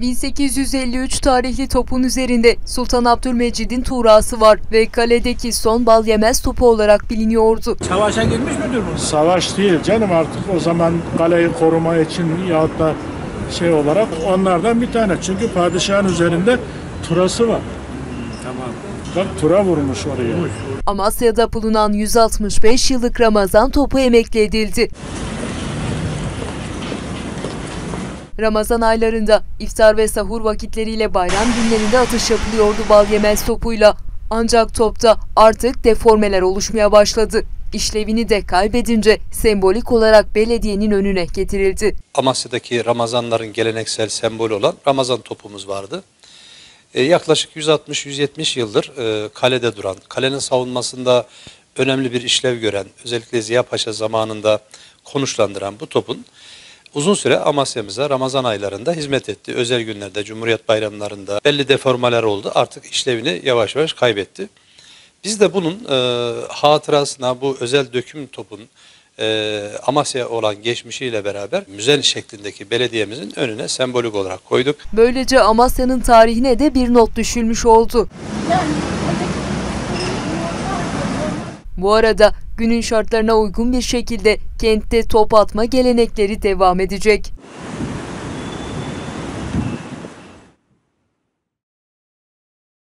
1853 tarihli topun üzerinde Sultan Abdülmecid'in tuğrası var ve kaledeki son bal yemez topu olarak biliniyordu. Savaşa girmiş müdür bu? Savaş değil canım artık o zaman kaleyi koruma için yahut da şey olarak onlardan bir tane. Çünkü padişahın üzerinde turası var. Tamam. Bak tura vurmuş oraya. Amasya'da bulunan 165 yıllık Ramazan topu emekli edildi. Ramazan aylarında iftar ve sahur vakitleriyle bayram günlerinde atış yapılıyordu bal yemez topuyla. Ancak topta artık deformeler oluşmaya başladı. İşlevini de kaybedince sembolik olarak belediyenin önüne getirildi. Amasya'daki Ramazanların geleneksel sembolü olan Ramazan topumuz vardı. E, yaklaşık 160-170 yıldır e, kalede duran, kalenin savunmasında önemli bir işlev gören, özellikle Ziya Paşa zamanında konuşlandıran bu topun uzun süre Amasya'mıza Ramazan aylarında hizmet etti. Özel günlerde, Cumhuriyet bayramlarında belli deformalar oldu. Artık işlevini yavaş yavaş kaybetti. Biz de bunun e, hatırasına bu özel döküm topun e, Amasya olan geçmişiyle beraber müze şeklindeki belediyemizin önüne sembolik olarak koyduk. Böylece Amasya'nın tarihine de bir not düşülmüş oldu. Bu arada günün şartlarına uygun bir şekilde kentte top atma gelenekleri devam edecek.